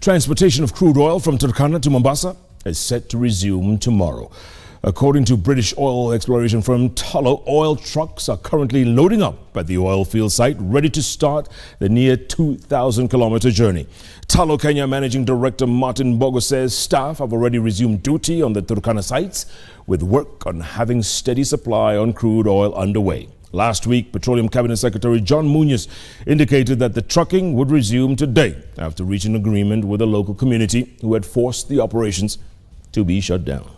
Transportation of crude oil from Turkana to Mombasa is set to resume tomorrow. According to British oil exploration firm Tullow, oil trucks are currently loading up at the oil field site, ready to start the near 2,000 kilometer journey. Tullow Kenya Managing Director Martin Mbogo says staff have already resumed duty on the Turkana sites, with work on having steady supply on crude oil underway. Last week, Petroleum Cabinet Secretary John Munyes indicated that the trucking would resume today after reaching agreement with the local community who had forced the operations to be shut down.